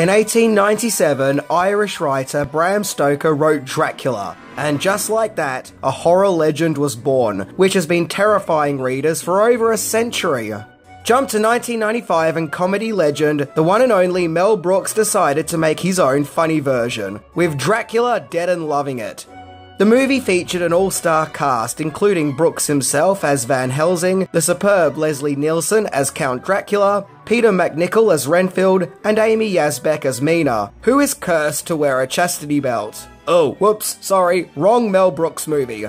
In 1897, Irish writer Bram Stoker wrote Dracula, and just like that, a horror legend was born, which has been terrifying readers for over a century. Jump to 1995 and comedy legend, the one and only Mel Brooks decided to make his own funny version, with Dracula Dead and Loving It. The movie featured an all star cast, including Brooks himself as Van Helsing, the superb Leslie Nielsen as Count Dracula, Peter MacNicol as Renfield, and Amy Yasbeck as Mina, who is cursed to wear a chastity belt. Oh, whoops, sorry, wrong Mel Brooks movie.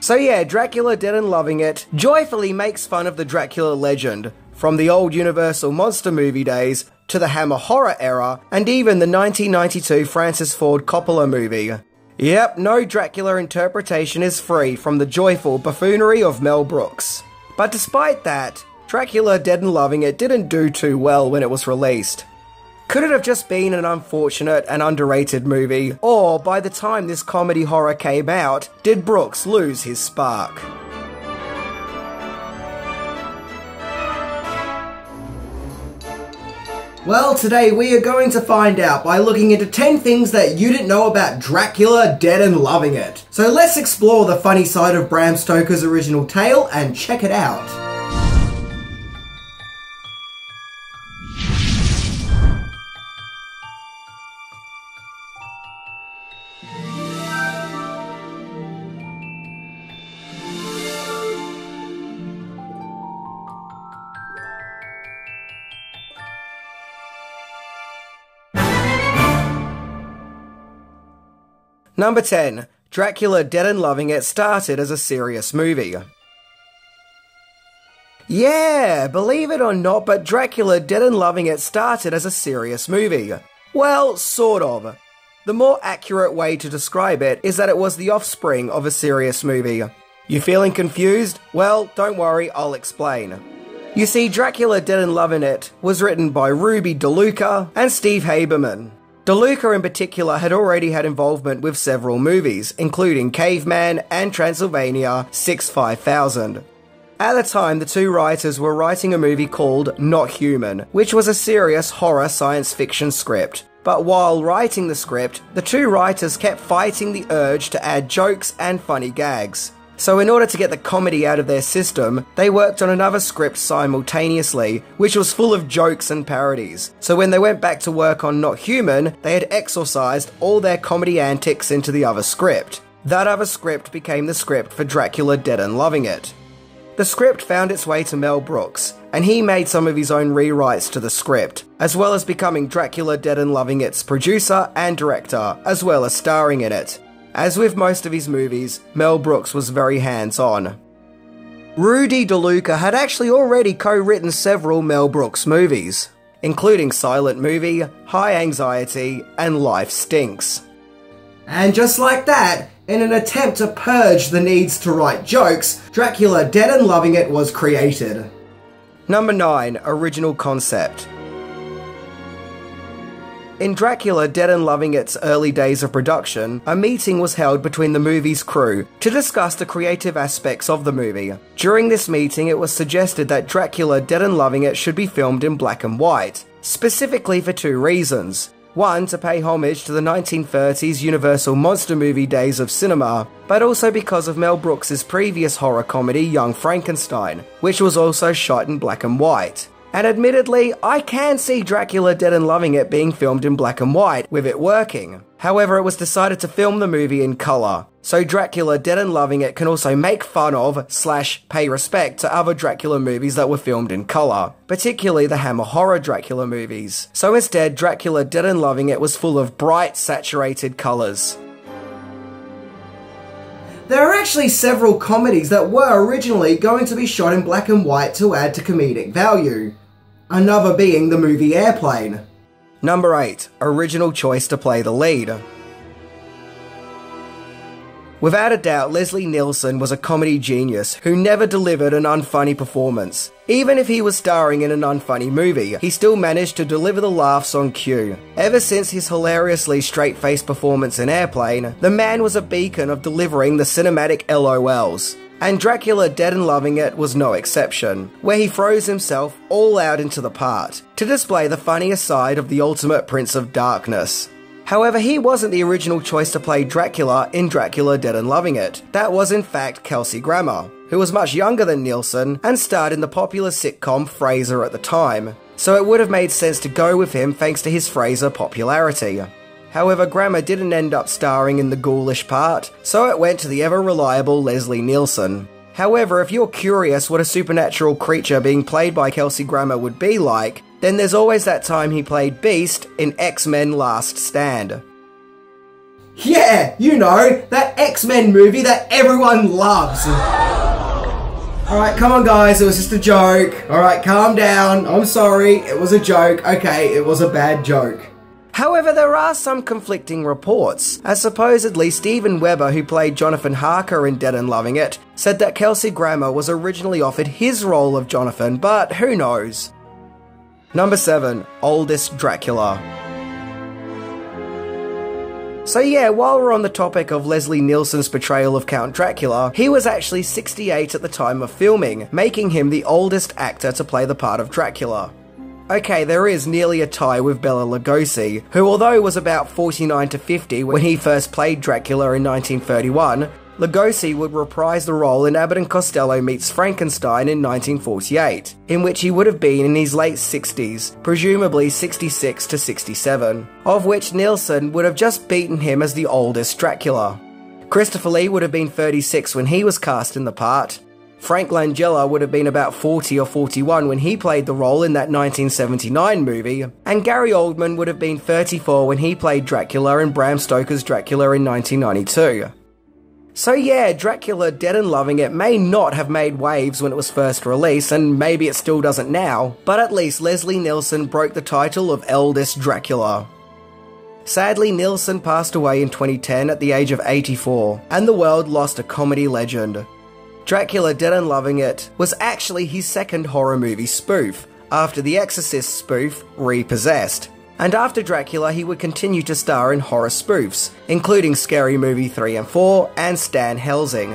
So yeah, Dracula Dead and Loving It joyfully makes fun of the Dracula legend, from the old Universal monster movie days to the Hammer horror era, and even the 1992 Francis Ford Coppola movie. Yep, no Dracula interpretation is free from the joyful buffoonery of Mel Brooks. But despite that, Dracula Dead and Loving It didn't do too well when it was released. Could it have just been an unfortunate and underrated movie, or by the time this comedy horror came out, did Brooks lose his spark? Well, today we are going to find out by looking into 10 things that you didn't know about Dracula Dead and Loving It. So let's explore the funny side of Bram Stoker's original tale and check it out. Number 10. Dracula Dead and Loving It started as a serious movie. Yeah, believe it or not, but Dracula Dead and Loving It started as a serious movie. Well, sort of. The more accurate way to describe it is that it was the offspring of a serious movie. You feeling confused? Well, don't worry, I'll explain. You see, Dracula Dead and Loving It was written by Rudy DeLuca and Steve Haberman. DeLuca in particular had already had involvement with several movies, including Caveman and Transylvania 65000. At the time, the two writers were writing a movie called Not Human, which was a serious horror science fiction script. But while writing the script, the two writers kept fighting the urge to add jokes and funny gags. So, in order to get the comedy out of their system, they worked on another script simultaneously, which was full of jokes and parodies. So, when they went back to work on Not Human, they had exorcised all their comedy antics into the other script. That other script became the script for Dracula Dead and Loving It. The script found its way to Mel Brooks, and he made some of his own rewrites to the script, as well as becoming Dracula Dead and Loving It's producer and director, as well as starring in it. As with most of his movies, Mel Brooks was very hands on. Rudy DeLuca had actually already co written several Mel Brooks movies, including Silent Movie, High Anxiety, and Life Stinks. And just like that, in an attempt to purge the needs to write jokes, Dracula Dead and Loving It was created. Number 9 Original Concept in Dracula Dead and Loving It's early days of production, a meeting was held between the movie's crew to discuss the creative aspects of the movie. During this meeting, it was suggested that Dracula Dead and Loving It should be filmed in black and white, specifically for two reasons. One, to pay homage to the 1930s Universal monster movie days of cinema, but also because of Mel Brooks' previous horror comedy Young Frankenstein, which was also shot in black and white. And admittedly, I can see Dracula Dead and Loving It being filmed in black and white, with it working. However, it was decided to film the movie in colour. So Dracula Dead and Loving It can also make fun of, slash, pay respect to other Dracula movies that were filmed in colour, particularly the Hammer horror Dracula movies. So instead, Dracula Dead and Loving It was full of bright, saturated colours. There are actually several comedies that were originally going to be shot in black and white to add to comedic value. Another being the movie Airplane. Number 8. Original choice to play the lead. Without a doubt, Leslie Nielsen was a comedy genius who never delivered an unfunny performance. Even if he was starring in an unfunny movie, he still managed to deliver the laughs on cue. Ever since his hilariously straight faced performance in Airplane, the man was a beacon of delivering the cinematic LOLs. And Dracula Dead and Loving It was no exception, where he throws himself all out into the part to display the funniest side of the ultimate Prince of Darkness. However, he wasn't the original choice to play Dracula in Dracula Dead and Loving It. That was in fact Kelsey Grammer, who was much younger than Nielsen and starred in the popular sitcom Frasier at the time. So it would have made sense to go with him thanks to his Frasier popularity. However, Grammer didn't end up starring in the ghoulish part, so it went to the ever reliable Leslie Nielsen. However, if you're curious what a supernatural creature being played by Kelsey Grammer would be like, then there's always that time he played Beast in X Men Last Stand. Yeah, you know, that X Men movie that everyone loves. Alright, come on, guys, it was just a joke. Alright, calm down. I'm sorry, it was a joke. Okay, it was a bad joke. However, there are some conflicting reports, as supposedly Steven Weber, who played Jonathan Harker in Dead and Loving It, said that Kelsey Grammer was originally offered his role of Jonathan, but who knows? Number 7 Oldest Dracula. So, yeah, while we're on the topic of Leslie Nielsen's portrayal of Count Dracula, he was actually 68 at the time of filming, making him the oldest actor to play the part of Dracula. Okay, there is nearly a tie with Bela Lugosi, who, although was about 49 to 50 when he first played Dracula in 1931, Lugosi would reprise the role in Abbott and Costello Meets Frankenstein in 1948, in which he would have been in his late 60s, presumably 66 to 67, of which Nielsen would have just beaten him as the oldest Dracula. Christopher Lee would have been 36 when he was cast in the part. Frank Langella would have been about 40 or 41 when he played the role in that 1979 movie, and Gary Oldman would have been 34 when he played Dracula in Bram Stoker's Dracula in 1992. So yeah, Dracula Dead and Loving It may not have made waves when it was first released, and maybe it still doesn't now, but at least Leslie Nielsen broke the title of Eldest Dracula. Sadly, Nielsen passed away in 2010 at the age of 84, and the world lost a comedy legend. Dracula Dead and Loving It was actually his second horror movie spoof, after the Exorcist spoof, Repossessed, and after Dracula, he would continue to star in horror spoofs, including Scary Movie 3 and 4 and Stan Helsing.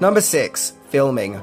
Number 6. Filming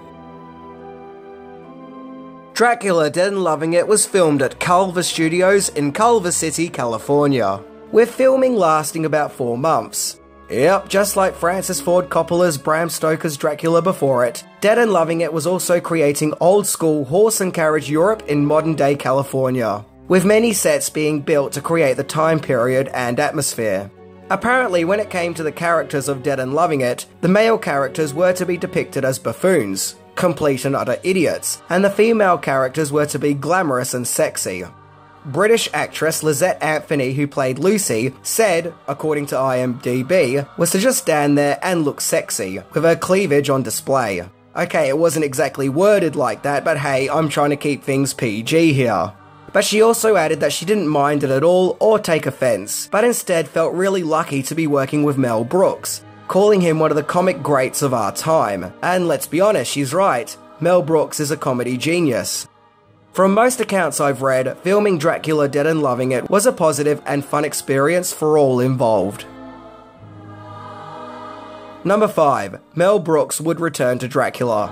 Dracula Dead and Loving It was filmed at Culver Studios in Culver City, California, with filming lasting about four months. Yep, just like Francis Ford Coppola's Bram Stoker's Dracula before it, Dead and Loving It was also creating old school horse and carriage Europe in modern day California with many sets being built to create the time period and atmosphere. Apparently, when it came to the characters of Dead and Loving It, the male characters were to be depicted as buffoons, complete and utter idiots, and the female characters were to be glamorous and sexy. British actress Lysette Anthony, who played Lucy, said, according to IMDb, was to just stand there and look sexy, with her cleavage on display. Okay, it wasn't exactly worded like that, but hey, I'm trying to keep things PG here. But she also added that she didn't mind it at all or take offense, but instead felt really lucky to be working with Mel Brooks, calling him one of the comic greats of our time. And let's be honest, she's right. Mel Brooks is a comedy genius. From most accounts I've read, filming Dracula Dead and Loving It was a positive and fun experience for all involved. Number 5. Mel Brooks would return to Dracula.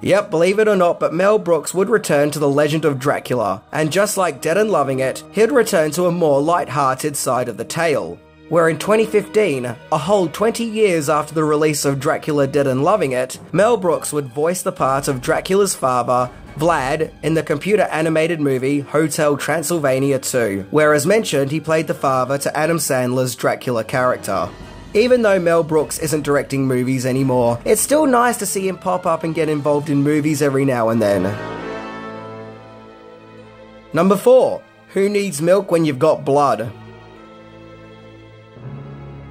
Yep, believe it or not, but Mel Brooks would return to the legend of Dracula, and just like Dead and Loving It, he'd return to a more light-hearted side of the tale. Where in 2015, a whole 20 years after the release of Dracula Dead and Loving It, Mel Brooks would voice the part of Dracula's father, Vlad, in the computer animated movie Hotel Transylvania 2, where as mentioned, he played the father to Adam Sandler's Dracula character. Even though Mel Brooks isn't directing movies anymore, it's still nice to see him pop up and get involved in movies every now and then. Number 4. Who needs milk when you've got blood?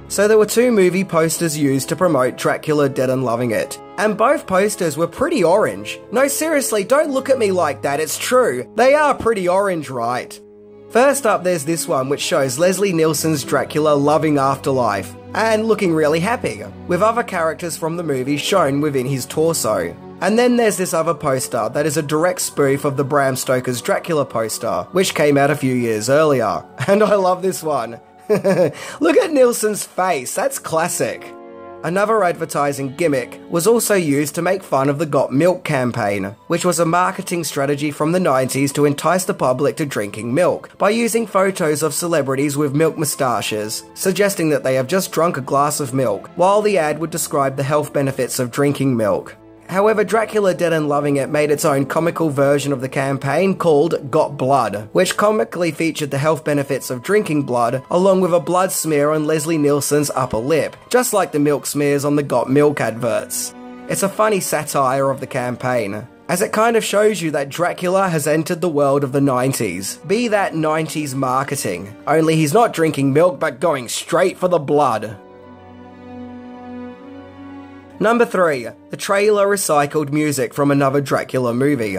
So there were two movie posters used to promote Dracula Dead and Loving It. And both posters were pretty orange. No, seriously, don't look at me like that, it's true. They are pretty orange, right? First up, there's this one which shows Leslie Nielsen's Dracula loving afterlife and looking really happy, with other characters from the movie shown within his torso. And then there's this other poster that is a direct spoof of the Bram Stoker's Dracula poster, which came out a few years earlier. And I love this one. Look at Nielsen's face, that's classic. another advertising gimmick, was also used to make fun of the Got Milk campaign, which was a marketing strategy from the 90s to entice the public to drinking milk by using photos of celebrities with milk moustaches, suggesting that they have just drunk a glass of milk, while the ad would describe the health benefits of drinking milk. However, Dracula Dead and Loving It made its own comical version of the campaign called Got Blood, which comically featured the health benefits of drinking blood, along with a blood smear on Leslie Nielsen's upper lip, just like the milk smears on the Got Milk adverts. It's a funny satire of the campaign, as it kind of shows you that Dracula has entered the world of the 90s. Be that 90s marketing, only he's not drinking milk but going straight for the blood. Number 3. The trailer recycled music from another Dracula movie.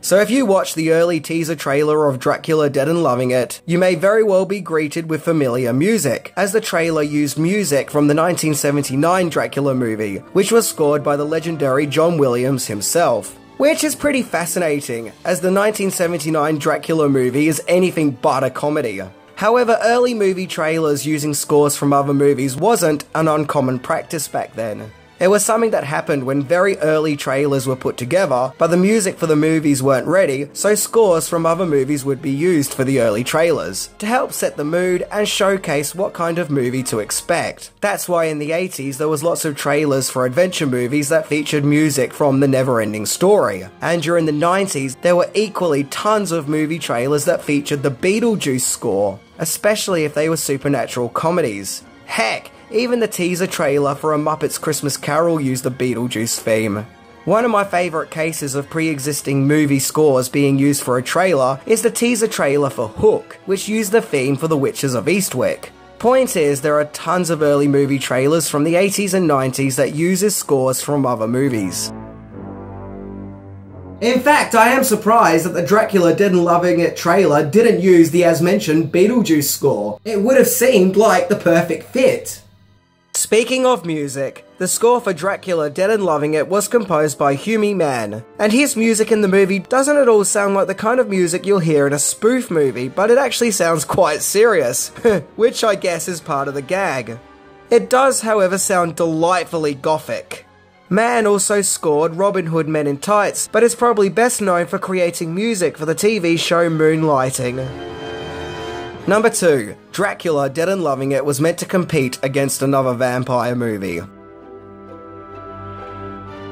So if you watch the early teaser trailer of Dracula Dead and Loving It, you may very well be greeted with familiar music, as the trailer used music from the 1979 Dracula movie, which was scored by the legendary John Williams himself. Which is pretty fascinating, as the 1979 Dracula movie is anything but a comedy. However, early movie trailers using scores from other movies wasn't an uncommon practice back then. It was something that happened when very early trailers were put together, but the music for the movies weren't ready, so scores from other movies would be used for the early trailers, to help set the mood and showcase what kind of movie to expect. That's why in the 80s there was lots of trailers for adventure movies that featured music from the never-ending story. And during the 90s, there were equally tons of movie trailers that featured the Beetlejuice score especially if they were supernatural comedies. Heck, even the teaser trailer for A Muppet's Christmas Carol used the Beetlejuice theme. One of my favourite cases of pre existing movie scores being used for a trailer is the teaser trailer for Hook, which used the theme for The Witches of Eastwick. Point is, there are tons of early movie trailers from the 80s and 90s that uses scores from other movies. In fact, I am surprised that the Dracula Dead and Loving It trailer didn't use the as mentioned Beetlejuice score. It would have seemed like the perfect fit. Speaking of music, the score for Dracula Dead and Loving It was composed by Hummie Mann, and his music in the movie doesn't at all sound like the kind of music you'll hear in a spoof movie, but it actually sounds quite serious, which I guess is part of the gag. It does, however, sound delightfully gothic. Mann also scored Robin Hood Men in Tights, but is probably best known for creating music for the TV show Moonlighting. Number 2. Dracula Dead and Loving It was meant to compete against another vampire movie.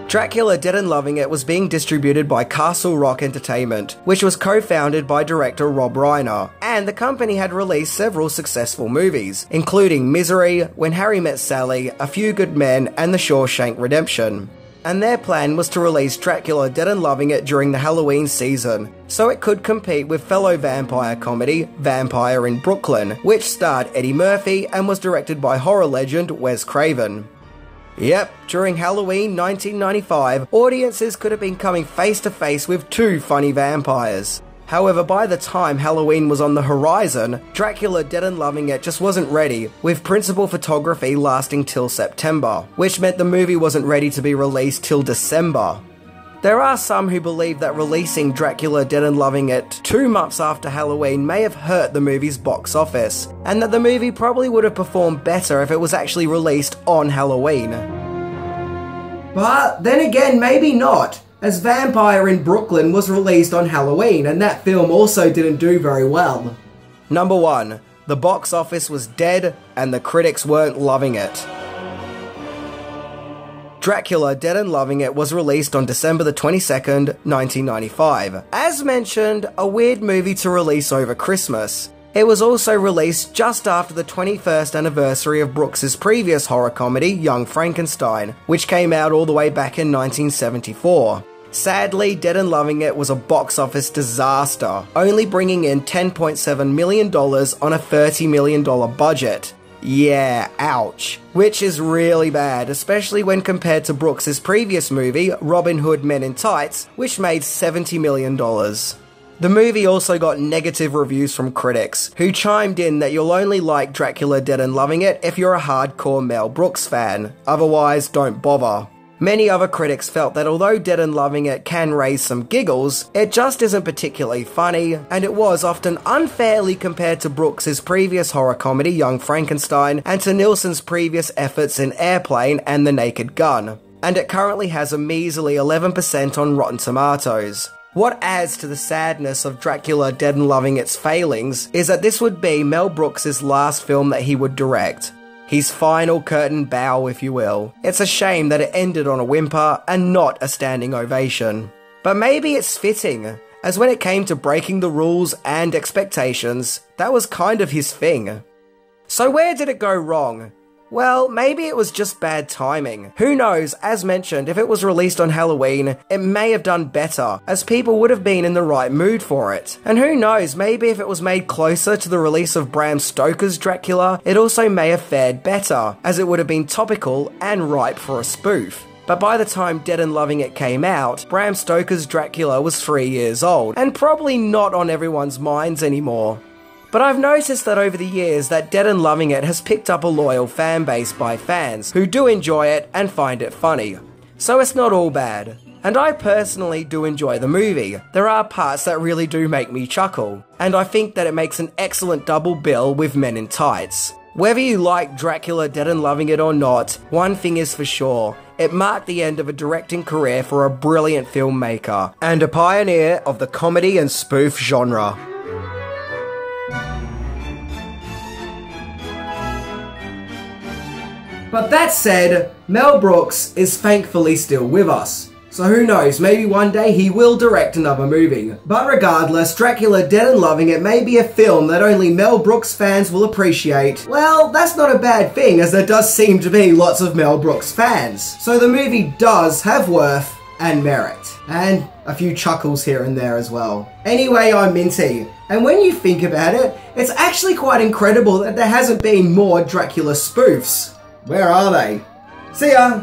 Dracula Dead and Loving It was being distributed by Castle Rock Entertainment, which was co founded by director Rob Reiner, and the company had released several successful movies, including Misery, When Harry Met Sally, A Few Good Men, and The Shawshank Redemption. And their plan was to release Dracula Dead and Loving It during the Halloween season, so it could compete with fellow vampire comedy Vampire in Brooklyn, which starred Eddie Murphy and was directed by horror legend Wes Craven. Yep, during Halloween 1995, audiences could have been coming face to face with two funny vampires. However, by the time Halloween was on the horizon, Dracula Dead and Loving It just wasn't ready, with principal photography lasting till September, which meant the movie wasn't ready to be released till December. There are some who believe that releasing Dracula Dead and Loving It two months after Halloween may have hurt the movie's box office, and that the movie probably would have performed better if it was actually released on Halloween. But then again, maybe not, as Vampire in Brooklyn was released on Halloween, and that film also didn't do very well. Number 1. The box office was dead, and the critics weren't loving it. Dracula Dead and Loving It was released on December the 22nd, 1995. As mentioned, a weird movie to release over Christmas. It was also released just after the 21st anniversary of Brooks's previous horror comedy, Young Frankenstein, which came out all the way back in 1974. Sadly, Dead and Loving It was a box office disaster, only bringing in $10.7 million on a $30 million budget. Yeah, ouch. Which is really bad, especially when compared to Brooks's previous movie, Robin Hood Men in Tights, which made $70 million. The movie also got negative reviews from critics, who chimed in that you'll only like Dracula Dead and Loving It if you're a hardcore Mel Brooks fan, otherwise, don't bother. Many other critics felt that although Dead and Loving It can raise some giggles, it just isn't particularly funny, and it was often unfairly compared to Brooks's previous horror comedy Young Frankenstein and to Nielsen's previous efforts in Airplane and The Naked Gun. And it currently has a measly 11% on Rotten Tomatoes. What adds to the sadness of Dracula Dead and Loving It's failings is that this would be Mel Brooks's last film that he would direct. His final curtain bow, if you will. It's a shame that it ended on a whimper and not a standing ovation. But maybe it's fitting, as when it came to breaking the rules and expectations, that was kind of his thing. So, where did it go wrong? Well, maybe it was just bad timing. Who knows, as mentioned, if it was released on Halloween, it may have done better, as people would have been in the right mood for it. And who knows, maybe if it was made closer to the release of Bram Stoker's Dracula, it also may have fared better, as it would have been topical and ripe for a spoof. But by the time Dead and Loving It came out, Bram Stoker's Dracula was three years old, and probably not on everyone's minds anymore. But I've noticed that over the years that Dead and Loving It has picked up a loyal fan base by fans who do enjoy it and find it funny. So it's not all bad. And I personally do enjoy the movie. There are parts that really do make me chuckle, and I think that it makes an excellent double bill with Men in Tights. Whether you like Dracula Dead and Loving It or not, one thing is for sure. It marked the end of a directing career for a brilliant filmmaker and a pioneer of the comedy and spoof genre. But that said, Mel Brooks is thankfully still with us. So who knows, maybe one day he will direct another movie. But regardless, Dracula Dead and Loving It may be a film that only Mel Brooks fans will appreciate. Well, that's not a bad thing, as there does seem to be lots of Mel Brooks fans. So the movie does have worth and merit. And a few chuckles here and there as well. Anyway, I'm Minty. And when you think about it, it's actually quite incredible that there hasn't been more Dracula spoofs. Where are they? See ya!